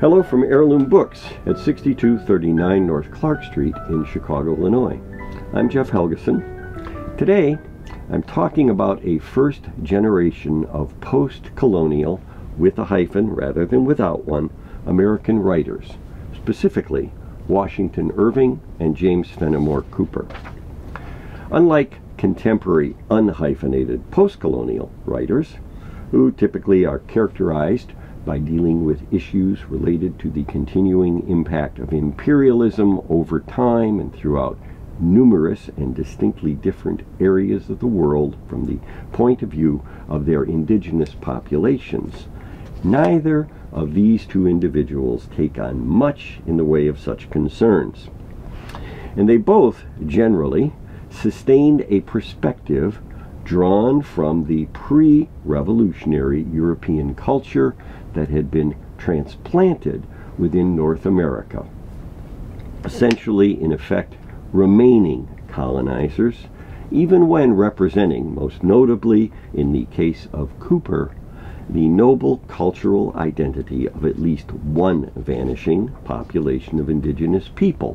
Hello from Heirloom Books at 6239 North Clark Street in Chicago, Illinois. I'm Jeff Helgeson. Today, I'm talking about a first generation of post colonial, with a hyphen rather than without one, American writers, specifically Washington Irving and James Fenimore Cooper. Unlike contemporary unhyphenated post colonial writers, who typically are characterized by dealing with issues related to the continuing impact of imperialism over time and throughout numerous and distinctly different areas of the world from the point of view of their indigenous populations. Neither of these two individuals take on much in the way of such concerns. And they both generally sustained a perspective drawn from the pre revolutionary European culture that had been transplanted within North America. Essentially, in effect, remaining colonizers, even when representing, most notably in the case of Cooper, the noble cultural identity of at least one vanishing population of indigenous people,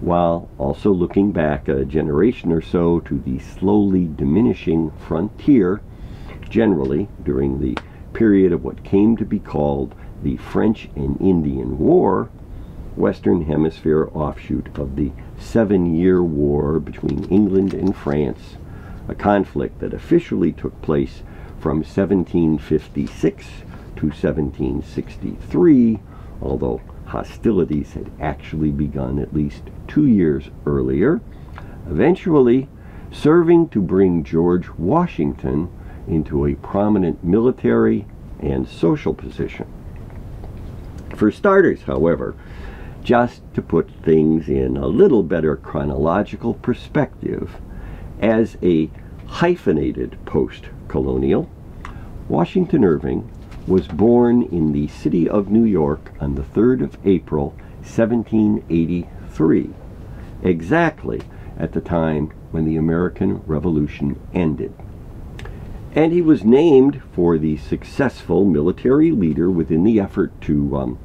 while also looking back a generation or so to the slowly diminishing frontier, generally during the period of what came to be called the French and Indian War, Western Hemisphere offshoot of the Seven Year War between England and France, a conflict that officially took place from 1756 to 1763, although hostilities had actually begun at least two years earlier, eventually serving to bring George Washington into a prominent military and social position. For starters, however, just to put things in a little better chronological perspective, as a hyphenated post colonial, Washington Irving was born in the city of New York on the 3rd of April, 1783, exactly at the time when the American Revolution ended and he was named for the successful military leader within the effort to um,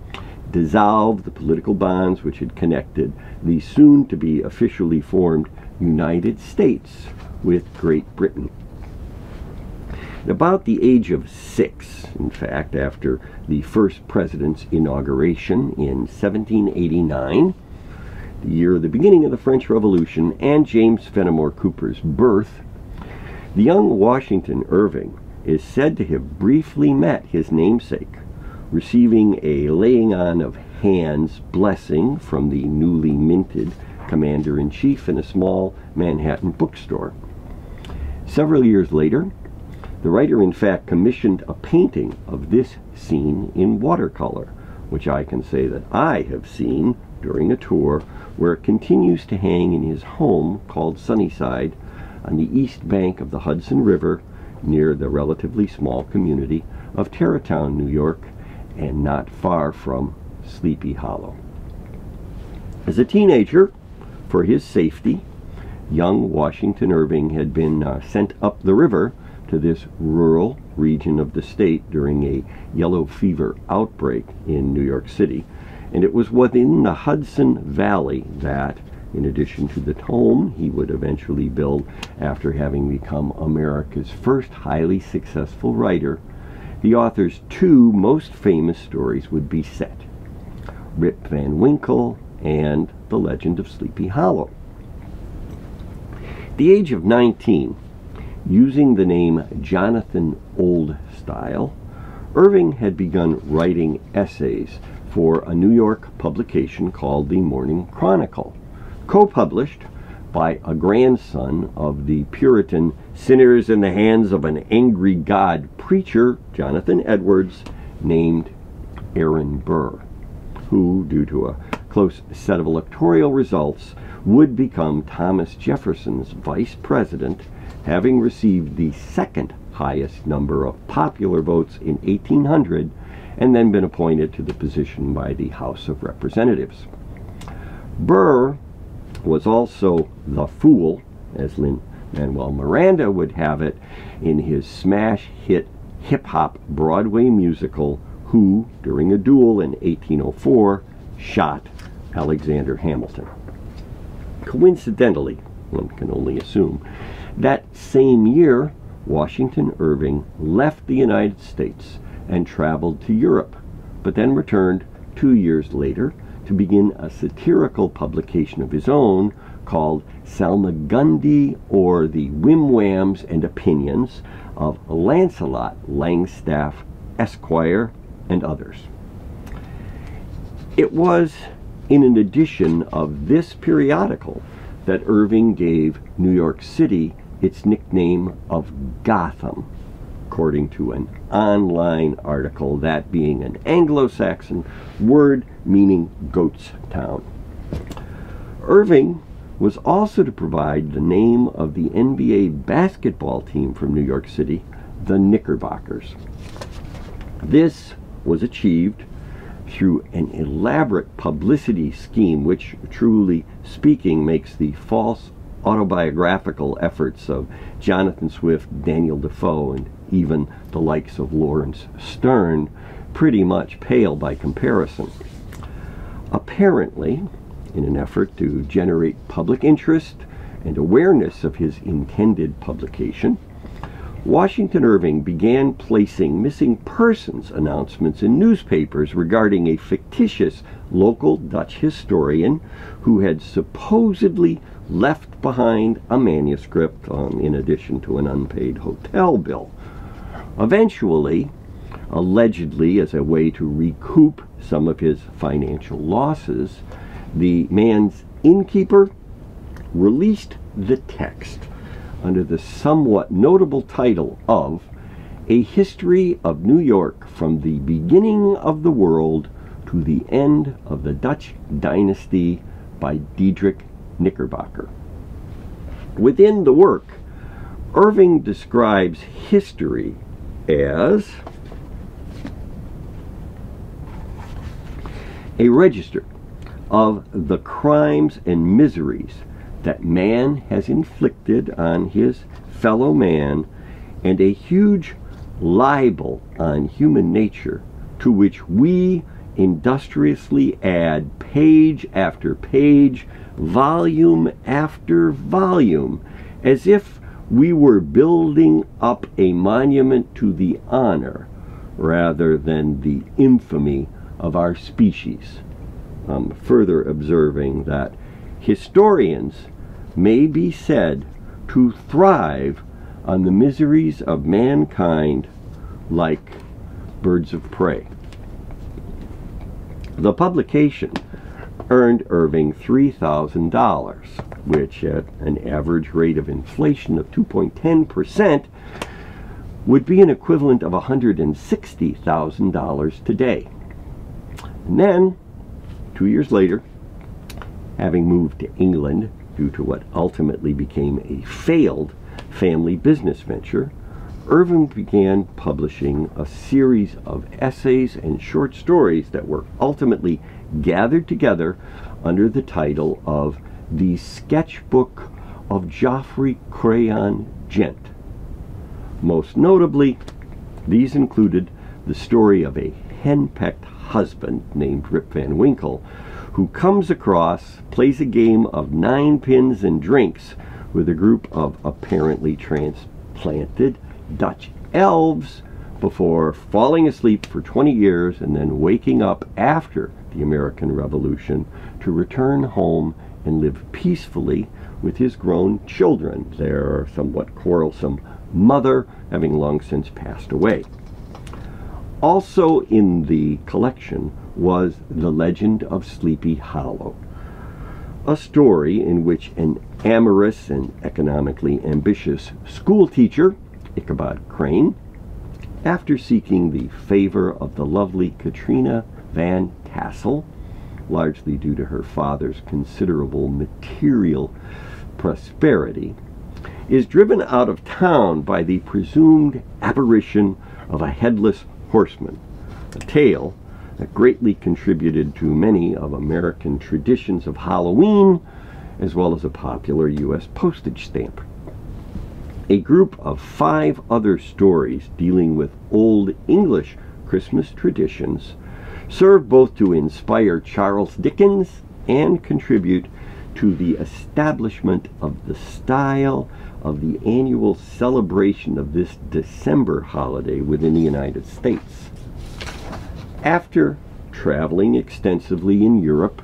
dissolve the political bonds which had connected the soon to be officially formed United States with Great Britain. At about the age of six, in fact, after the first president's inauguration in 1789, the year of the beginning of the French Revolution, and James Fenimore Cooper's birth, the young Washington Irving is said to have briefly met his namesake, receiving a laying on of hands blessing from the newly minted commander in chief in a small Manhattan bookstore. Several years later, the writer in fact commissioned a painting of this scene in watercolor, which I can say that I have seen during a tour where it continues to hang in his home called Sunnyside on the east bank of the Hudson River near the relatively small community of Tarrytown, New York, and not far from Sleepy Hollow. As a teenager, for his safety, young Washington Irving had been uh, sent up the river to this rural region of the state during a yellow fever outbreak in New York City. And it was within the Hudson Valley that in addition to the tome he would eventually build after having become America's first highly successful writer, the author's two most famous stories would be set Rip Van Winkle and The Legend of Sleepy Hollow. At the age of 19, using the name Jonathan Oldstyle, Irving had begun writing essays for a New York publication called the Morning Chronicle co-published by a grandson of the Puritan Sinners in the Hands of an Angry God preacher, Jonathan Edwards, named Aaron Burr, who, due to a close set of electoral results, would become Thomas Jefferson's vice president, having received the second highest number of popular votes in 1800 and then been appointed to the position by the House of Representatives. Burr was also the fool, as Lin Manuel Miranda would have it, in his smash hit hip hop Broadway musical who, during a duel in 1804, shot Alexander Hamilton. Coincidentally, one can only assume, that same year, Washington Irving left the United States and traveled to Europe, but then returned two years later to begin a satirical publication of his own called Salmagundi or the Whimwhams and Opinions of Lancelot Langstaff, Esquire, and others. It was in an edition of this periodical that Irving gave New York City its nickname of Gotham, according to an online article, that being an Anglo Saxon word meaning goat's town. Irving was also to provide the name of the NBA basketball team from New York City, the Knickerbockers. This was achieved through an elaborate publicity scheme, which, truly speaking, makes the false autobiographical efforts of Jonathan Swift, Daniel Defoe, and even the likes of Laurence Sterne pretty much pale by comparison. Apparently, in an effort to generate public interest and awareness of his intended publication, Washington Irving began placing missing persons announcements in newspapers regarding a fictitious local Dutch historian who had supposedly left behind a manuscript um, in addition to an unpaid hotel bill. Eventually, allegedly as a way to recoup some of his financial losses, the man's innkeeper released the text under the somewhat notable title of A History of New York from the Beginning of the World to the End of the Dutch Dynasty by Diedrich Knickerbocker. Within the work, Irving describes history as a register of the crimes and miseries that man has inflicted on his fellow man and a huge libel on human nature to which we industriously add page after page, volume after volume, as if we were building up a monument to the honor rather than the infamy of our species um, further observing that historians may be said to thrive on the miseries of mankind like birds of prey. The publication earned Irving $3,000, which at an average rate of inflation of 2.10% would be an equivalent of $160,000 today. And then Two years later, having moved to England due to what ultimately became a failed family business venture, Irving began publishing a series of essays and short stories that were ultimately gathered together under the title of The Sketchbook of Geoffrey Crayon Gent. Most notably, these included the story of a henpecked husband named Rip Van Winkle, who comes across, plays a game of nine pins and drinks with a group of apparently transplanted Dutch elves before falling asleep for 20 years and then waking up after the American Revolution to return home and live peacefully with his grown children, their somewhat quarrelsome mother having long since passed away. Also in the collection was The Legend of Sleepy Hollow, a story in which an amorous and economically ambitious school teacher, Ichabod Crane, after seeking the favor of the lovely Katrina Van Tassel, largely due to her father's considerable material prosperity, is driven out of town by the presumed apparition of a headless horseman, a tale that greatly contributed to many of American traditions of Halloween, as well as a popular U.S. postage stamp. A group of five other stories dealing with Old English Christmas traditions serve both to inspire Charles Dickens and contribute to the establishment of the style of the annual celebration of this December holiday within the United States. After traveling extensively in Europe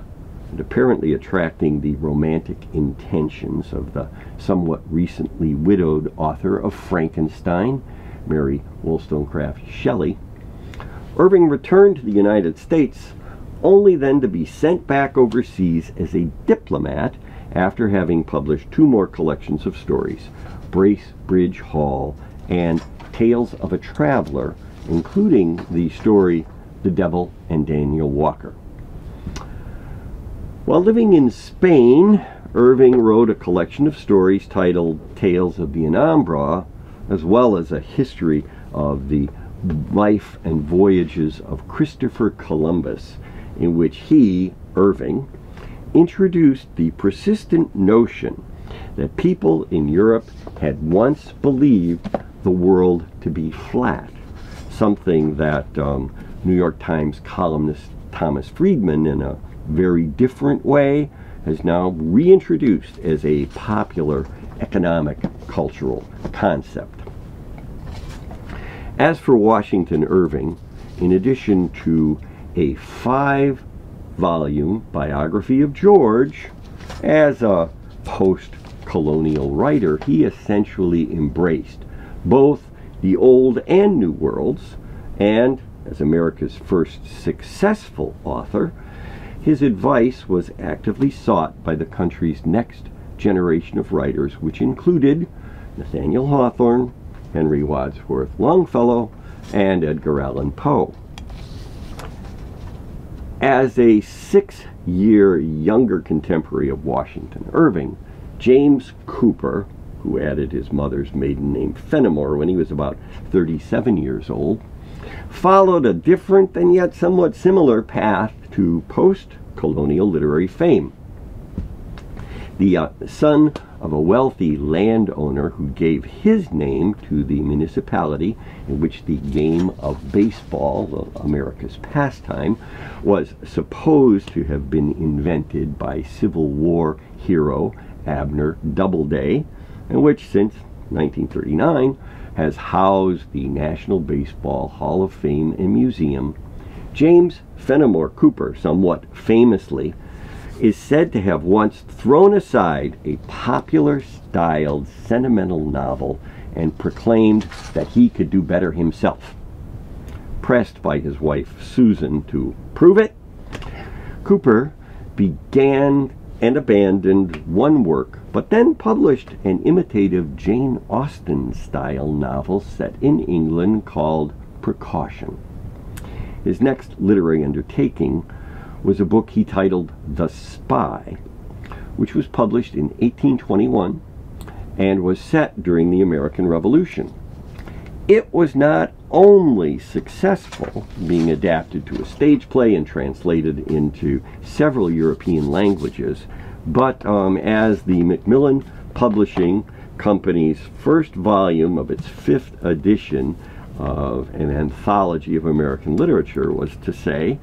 and apparently attracting the romantic intentions of the somewhat recently widowed author of Frankenstein, Mary Wollstonecraft Shelley, Irving returned to the United States only then to be sent back overseas as a diplomat after having published two more collections of stories, Bracebridge Hall and Tales of a Traveler, including the story The Devil and Daniel Walker. While living in Spain, Irving wrote a collection of stories titled Tales of the Alhambra, as well as a history of the life and voyages of Christopher Columbus, in which he, Irving, introduced the persistent notion that people in Europe had once believed the world to be flat, something that um, New York Times columnist Thomas Friedman, in a very different way, has now reintroduced as a popular economic cultural concept. As for Washington Irving, in addition to a five volume biography of George, as a post colonial writer, he essentially embraced both the old and new worlds, and as America's first successful author, his advice was actively sought by the country's next generation of writers, which included Nathaniel Hawthorne, Henry Wadsworth Longfellow, and Edgar Allan Poe. As a six year younger contemporary of Washington Irving, James Cooper, who added his mother's maiden name Fenimore when he was about 37 years old, followed a different and yet somewhat similar path to post colonial literary fame. The uh, son of a wealthy landowner who gave his name to the municipality in which the game of baseball, America's pastime, was supposed to have been invented by Civil War hero Abner Doubleday, and which since 1939 has housed the National Baseball Hall of Fame and Museum. James Fenimore Cooper, somewhat famously, is said to have once thrown aside a popular styled sentimental novel and proclaimed that he could do better himself. Pressed by his wife Susan to prove it, Cooper began and abandoned one work, but then published an imitative Jane Austen style novel set in England called Precaution. His next literary undertaking was a book he titled The Spy, which was published in 1821 and was set during the American Revolution. It was not only successful, being adapted to a stage play and translated into several European languages, but um, as the Macmillan Publishing Company's first volume of its fifth edition of an anthology of American literature was to say,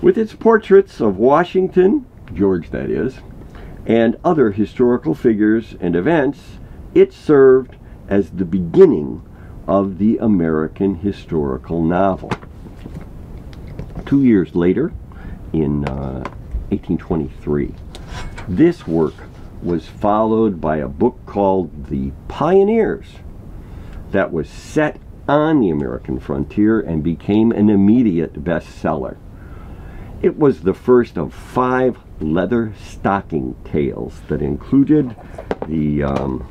with its portraits of Washington, George that is, and other historical figures and events, it served as the beginning of the American historical novel. Two years later, in uh, 1823, this work was followed by a book called The Pioneers that was set on the American frontier and became an immediate bestseller. It was the first of five leather stocking tales that included the um,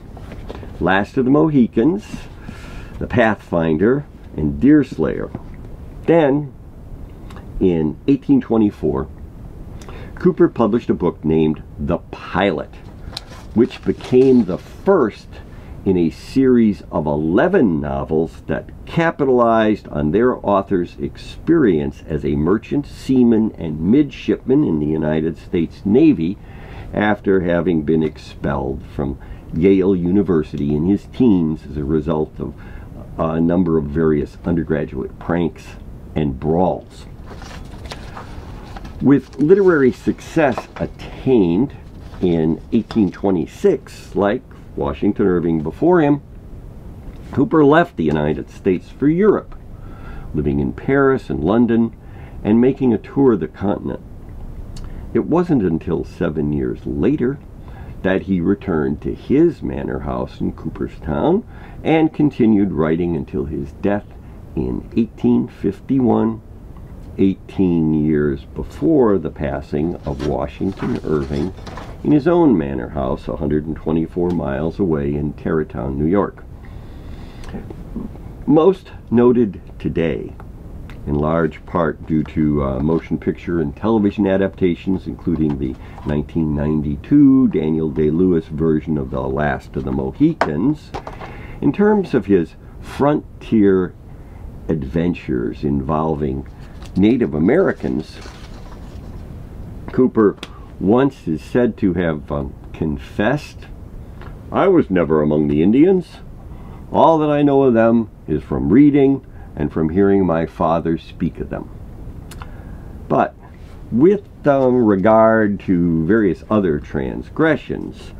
Last of the Mohicans, the Pathfinder, and Deerslayer. Then, in 1824, Cooper published a book named The Pilot, which became the first in a series of 11 novels that capitalized on their author's experience as a merchant seaman and midshipman in the United States Navy after having been expelled from Yale University in his teens as a result of a number of various undergraduate pranks and brawls. With literary success attained in 1826, like Washington Irving before him, Cooper left the United States for Europe, living in Paris and London and making a tour of the continent. It wasn't until seven years later that he returned to his manor house in Cooperstown and continued writing until his death in 1851, 18 years before the passing of Washington Irving in his own manor house 124 miles away in Tarrytown, New York. Most noted today in large part due to uh, motion picture and television adaptations, including the 1992 Daniel Day Lewis version of The Last of the Mohicans. In terms of his frontier adventures involving Native Americans, Cooper once is said to have um, confessed, I was never among the Indians. All that I know of them is from reading and from hearing my father speak of them. But with um, regard to various other transgressions,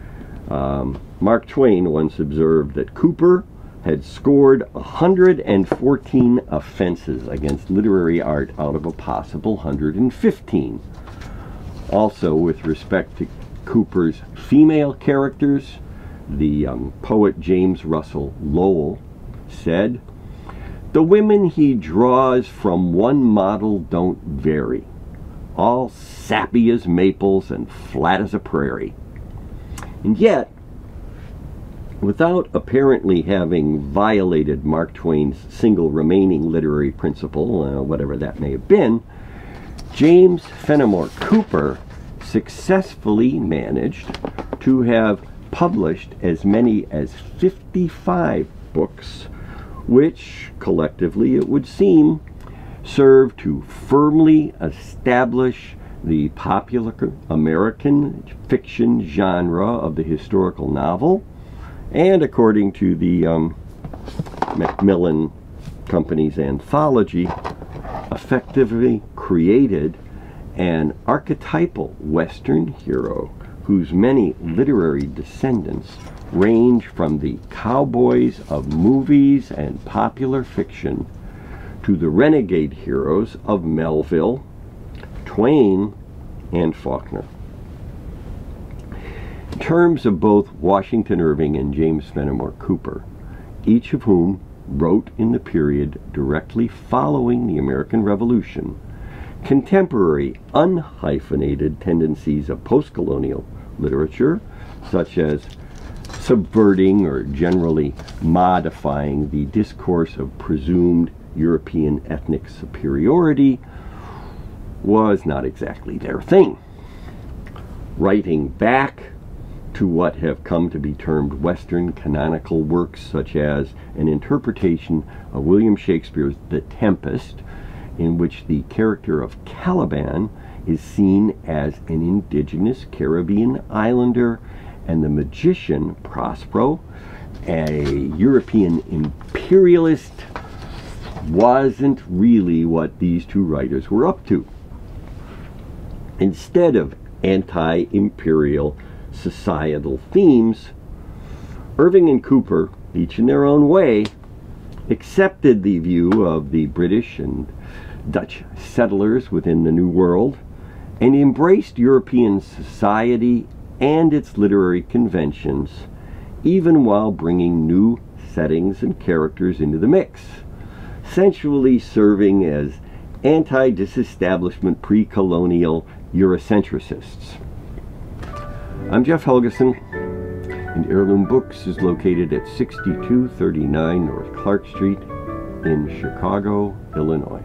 um, Mark Twain once observed that Cooper had scored 114 offenses against literary art out of a possible 115. Also, with respect to Cooper's female characters, the um, poet James Russell Lowell said, the women he draws from one model don't vary, all sappy as maples and flat as a prairie. And yet, without apparently having violated Mark Twain's single remaining literary principle, uh, whatever that may have been, James Fenimore Cooper successfully managed to have published as many as 55 books which collectively it would seem serve to firmly establish the popular American fiction genre of the historical novel, and according to the um, Macmillan Company's anthology, effectively created an archetypal Western hero whose many literary descendants range from the cowboys of movies and popular fiction to the renegade heroes of Melville, Twain, and Faulkner. In terms of both Washington Irving and James Fenimore Cooper, each of whom wrote in the period directly following the American Revolution, contemporary unhyphenated tendencies of post-colonial literature, such as subverting or generally modifying the discourse of presumed European ethnic superiority was not exactly their thing. Writing back to what have come to be termed Western canonical works, such as an interpretation of William Shakespeare's The Tempest, in which the character of Caliban is seen as an indigenous Caribbean islander and the magician Prospero, a European imperialist, wasn't really what these two writers were up to. Instead of anti-imperial societal themes, Irving and Cooper, each in their own way, accepted the view of the British and Dutch settlers within the New World and embraced European society and its literary conventions, even while bringing new settings and characters into the mix, sensually serving as anti-disestablishment pre-colonial Eurocentricists. I'm Jeff Helgeson, and Heirloom Books is located at 6239 North Clark Street in Chicago, Illinois.